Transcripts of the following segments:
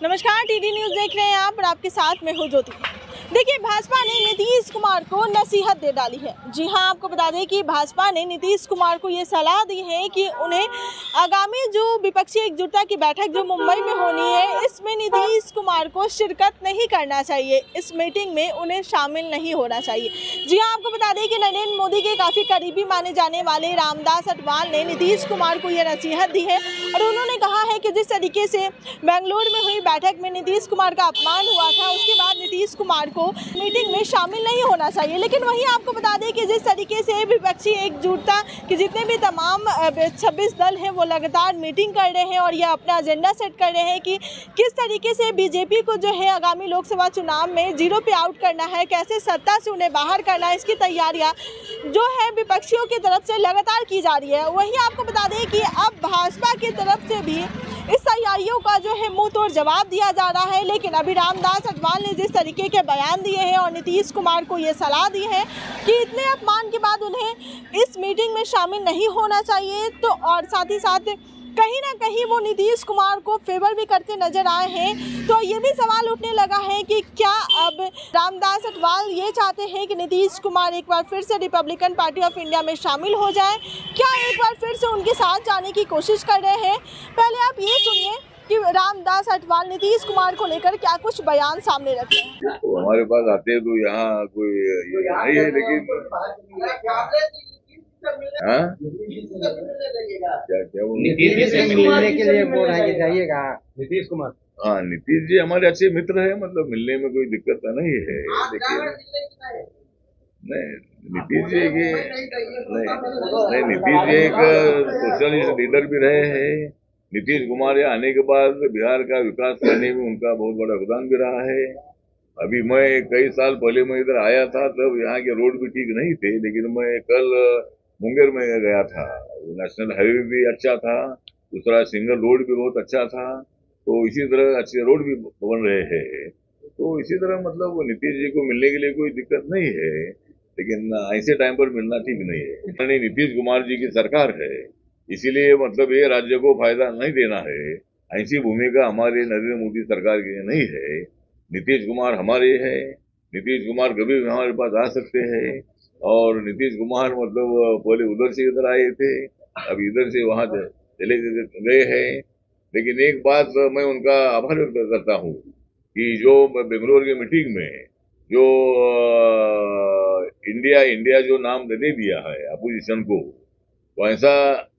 नमस्कार TV news देख रहे हैं आप और आपके साथ मैं हूँ ज्योति। देखिए, भाजपा ने नीतीश कुमार को नसीहत दे डाली है। जी हाँ आपको बता दें कि भाजपा ने नीतीश कुमार को ये सलाह दी है कि उन्हें आगामी जो विपक्षी एकजुटता की बैठक जो मुंबई में होनी है, इसमें नीतीश कुमार को शिरकत नहीं करना चाहिए। इस मीटिंग में उन्हें शामिल नहीं होना चाहिए। जी हाँ आपको बता दें कि नरेंद्र मोदी के काफ़ी करीबी माने जाने वाले रामदास अटवाल ने नीतीश कुमार को यह नसीहत दी है और उन्होंने कहा है कि जिस तरीके से बेंगलुरु में हुई बैठक में नीतीश कुमार का अपमान हुआ था, उसके बाद नीतीश कुमार को मीटिंग में शामिल नहीं होना चाहिए। लेकिन वहीं आपको बता दें कि जिस तरीके से विपक्षी एकजुटता के जितने भी तमाम छब्बीस दल हैं, वो लगातार मीटिंग कर रहे हैं और ये अपना एजेंडा सेट कर रहे हैं कि किस तरीके से बीजेपी को जो है आगामी लोकसभा चुनाव में ज़ीरो पे आउट करना है, कैसे सत्ता से उन्हें बाहर करना है, इसकी तैयारियाँ जो है विपक्षियों की तरफ़ से लगातार की जा रही है। वहीं आपको बता दें कि अब भाजपा की तरफ़ से भी इस तैयारियों का जो है मुँह तोड़ जवाब दिया जा रहा है, लेकिन अभी रामदास अटवाल ने जिस तरीके के बयान दिए हैं और नीतीश कुमार को ये सलाह दी है कि इतने अपमान के बाद उन्हें इस मीटिंग में शामिल नहीं होना चाहिए तो और साथ ही साथ कहीं ना कहीं वो नीतीश कुमार को फेवर भी करते नज़र आए हैं। तो ये भी सवाल उठने लगा है कि क्या अब रामदास अटवाल ये चाहते हैं कि नीतीश कुमार एक बार फिर से रिपब्लिकन पार्टी ऑफ़ इंडिया में शामिल हो जाए? क्या एक बार फिर से उनके साथ जाने की कोशिश कर रहे हैं? पहले आप ये सुनिए कि रामदास अटवाल नीतीश कुमार को लेकर क्या कुछ बयान सामने रखे हैं। तो हमारे पास आते हैं तो यहाँ कोई ये नहीं है लेकिन हाँ। क्या क्या बोल नीतीश से मिलने के लिए बोल रहे जाइएगा। नीतीश कुमार। हाँ नीतीश जी हमारे अच्छे मित्र है मतलब मिलने में कोई दिक्कत तो नहीं है। लेकिन नहीं नीतीश जी के नहीं नहीं नीतीश जी एक सोशलिस्ट लीडर भी रहे हैं। नीतीश कुमार यहाँ आने के बाद बिहार का विकास करने में उनका बहुत बड़ा योगदान भी रहा है। अभी मैं कई साल पहले मैं इधर आया था तब यहाँ के रोड भी ठीक नहीं थे लेकिन मैं कल मुंगेर में गया था। नेशनल हाईवे भी अच्छा था, दूसरा सिंगल रोड भी बहुत अच्छा था तो इसी तरह अच्छे रोड भी बन रहे हैं। तो इसी तरह मतलब नीतीश जी को मिलने के लिए कोई दिक्कत नहीं है, लेकिन ऐसे टाइम पर मिलना ठीक नहीं है। नीतीश कुमार जी की सरकार है, इसीलिए मतलब ये राज्य को फ़ायदा नहीं देना है। ऐसी भूमिका हमारे नरेंद्र मोदी सरकार की नहीं है। नीतीश कुमार हमारे हैं, नीतीश कुमार कभी भी हमारे पास आ सकते हैं। और नीतीश कुमार मतलब पहले उधर से इधर आए थे, अब इधर से वहाँ चले गए हैं। लेकिन एक बात मैं उनका आभार व्यक्त करता हूँ कि जो बेंगलोर की मीटिंग में जो इंडिया इंडिया जो नाम दे दिया है अपोजिशन को तो ऐसा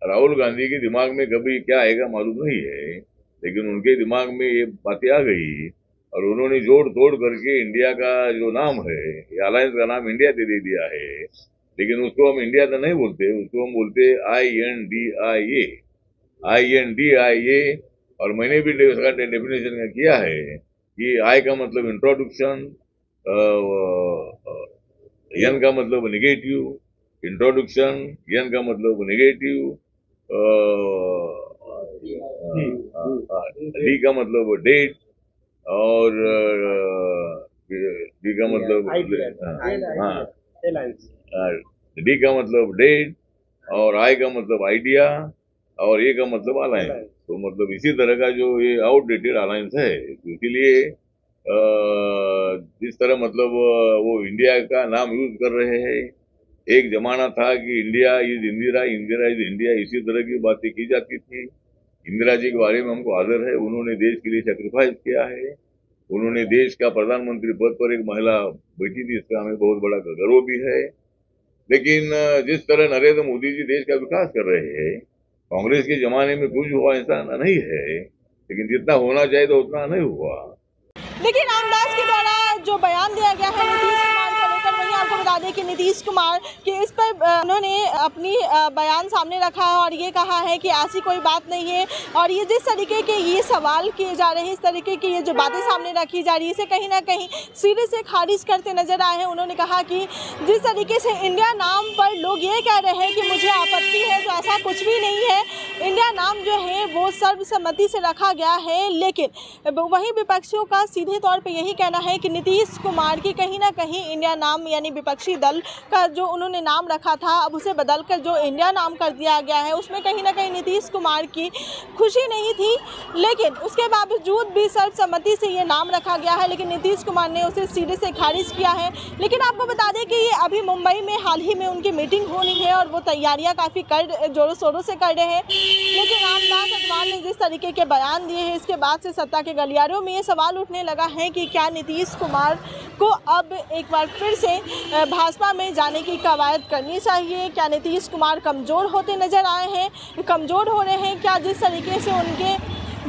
राहुल गांधी के दिमाग में कभी क्या आएगा मालूम नहीं है, लेकिन उनके दिमाग में ये बातें आ गई और उन्होंने जोड़ तोड़ करके इंडिया का जो नाम है अलायंस का नाम इंडिया दे दे दिया है। लेकिन उसको हम इंडिया तो नहीं बोलते, उसको हम बोलते I N D I A I N D I A और मैंने भी उसका डेफिनेशन किया है कि आई का मतलब इंट्रोडक्शन एन का मतलब निगेटिव इंट्रोडक्शन एन का मतलब निगेटिव डी का मतलब डेट और डी का मतलब हाँ। डी का मतलब डेट और आई का मतलब आइडिया और ए का मतलब अलायंस तो मतलब इसी तरह का जो ये आउटडेटेड अलायंस है तो इसीलिए जिस तरह मतलब वो इंडिया का नाम यूज़ कर रहे हैं। एक जमाना था कि India is Indira Indira is India इसी तरह की बातें की जाती थी। इंदिरा जी के बारे में हमको आदर है। उन्होंने देश के लिए सेक्रीफाइस किया है। उन्होंने देश का प्रधानमंत्री पद पर एक महिला बैठी थी इसका हमें बहुत बड़ा गर्व भी है। लेकिन जिस तरह नरेंद्र मोदी जी देश का विकास कर रहे हैं, कांग्रेस के जमाने में कुछ हुआ ऐसा नहीं है, लेकिन जितना होना चाहिए तो उतना नहीं हुआ। देखिए रामदास के द्वारा जो बयान दिया गया है नीतीश कुमार को लेकर वही आपको बता दें कि नीतीश कुमार के इस पर उन्होंने अपनी बयान सामने रखा है और ये कहा है कि ऐसी कोई बात नहीं है। और ये जिस तरीके के ये सवाल किए जा रहे हैं, इस तरीके की ये जो बातें सामने रखी जा रही है, इसे कहीं ना कहीं सिरे से खारिज करते नज़र आए हैं। उन्होंने कहा कि जिस तरीके से इंडिया नाम पर लोग ये कह रहे हैं कि मुझे आपत्ति है तो ऐसा कुछ भी नहीं है। इंडिया नाम जो है, वो सर्वसम्मति से रखा गया है, लेकिन वहीं विपक्षियों का सीधे तौर पर यही कहना है कि नीतीश कुमार की कहीं ना कहीं इंडिया नाम, यानी विपक्षी दल का जो उन्होंने नाम रखा था, अब उसे बदलकर जो इंडिया नाम कर दिया गया है, उसमें कहीं ना कहीं नीतीश कुमार की खुशी नहीं थी, लेकिन उसके बावजूद भी सर्वसम्मति से ये नाम रखा गया है, लेकिन नीतीश कुमार ने उसे सीधे से खारिज किया है। लेकिन आपको बता दें कि ये अभी मुंबई में, हाल ही में उनकी मीटिंग होनी है और वो तैयारियाँ काफ़ी कर जोरों शोरों से कर रहे हैं। लेकिन रामदास अग्रवाल ने जिस तरीके के बयान दिए हैं, इसके बाद से सत्ता के गलियारों में ये सवाल उठने लगा है कि क्या नीतीश कुमार को अब एक बार फिर से भाजपा में जाने की कवायद करनी चाहिए। क्या नीतीश कुमार कमज़ोर होते नज़र आए हैं? कमज़ोर हो रहे हैं क्या? जिस तरीके से उनके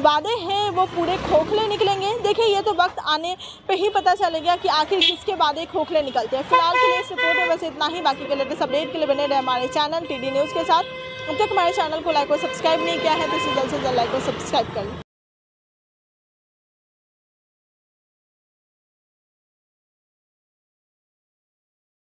वादे हैं, वो पूरे खोखले निकलेंगे। देखिए, ये तो वक्त आने पे ही पता चलेगा कि आखिर किसके वादे खोखले निकलते हैं। फ़िलहाल के लिए इस रिपोर्ट में बस इतना ही। बाकी के लेटेस्ट अपडेट के लिए बने रहे हमारे चैनल टीडी न्यूज़ के साथ। अब तक हमारे चैनल को लाइक और सब्सक्राइब नहीं किया है तो इसे जल्द से जल्द लाइक और सब्सक्राइब कर लें।